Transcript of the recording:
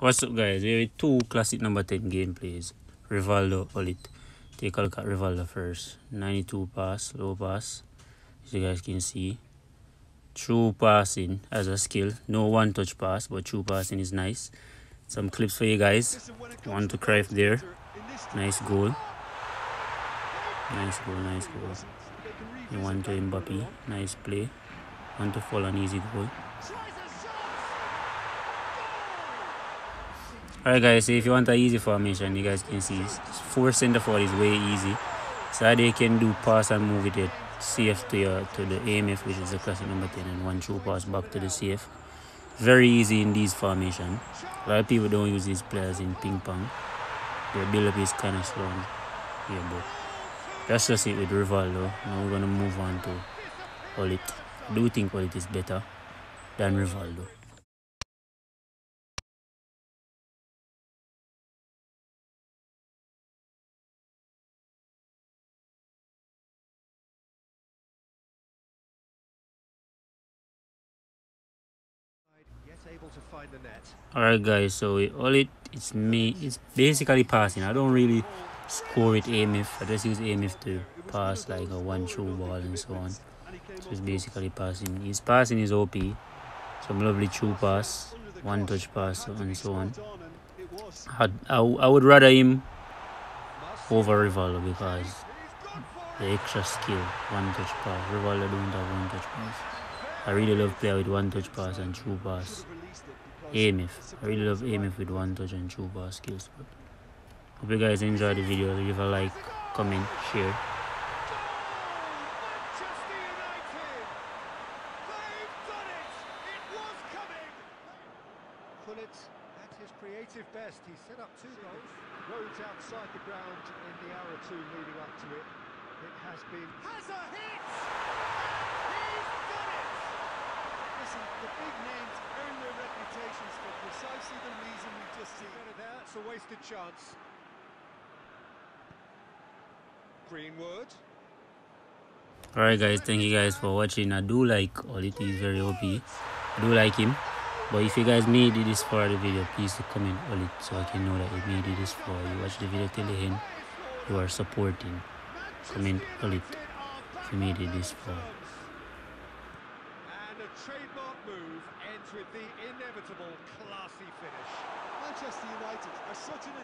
What's up guys, we have two classic number 10 gameplays. Rivaldo, Gullit. Take a look at Rivaldo first. 92 pass, low pass. As you guys can see. True passing as a skill. No one touch pass, but true passing is nice. Some clips for you guys. One to Cruyff there. Nice goal. Nice goal, nice goal. And one to Mbappe. Nice play. One to fall an easy goal. Alright guys, so if you want an easy formation, you guys can see four center forward is way easy. So they can do pass and move it CF to your to the AMF, which is the classic number 10, and one true pass back to the CF. Very easy in these formation. A lot of people don't use these players in ping pong. Their build up is kinda slow. Yeah, but that's just it with Rivaldo. Now we're gonna move on to Gullit. I do think Gullit is better than Rivaldo. Alright guys, so all it it's me it's basically passing. I don't really score it AMF. I just use AMF to pass like a one through ball and so on. So it's basically passing. His passing is OP. Some lovely true pass, one touch pass and so on. I, I, I would rather him over Rivaldo because the extra skill, one touch pass. Rivaldo don't have one touch pass. I really love player with one touch pass and true pass. AMF. I really love AMF with one touch and true pass skills. But hope you guys enjoyed the video. Leave a like, comment, share. Gullit at his creative best. He set up two goals. Roads outside the ground in the hour or two leading up to it. It has been... Has a hit! He's done it! Listen, the big names earn for precisely the reason we've just seen. Better there, it's a wasted chance. Greenwood. Alright guys, thank you guys for watching. I do like Gullit, he's very OP. I do like him. But if you guys made it this far the video, please comment Gullit so I can know that you made it this far. You watch the video till the end, you are supporting. Comment Gullit if you made it this far. And a trademark move ends with the inevitable classy finish. Manchester United are such an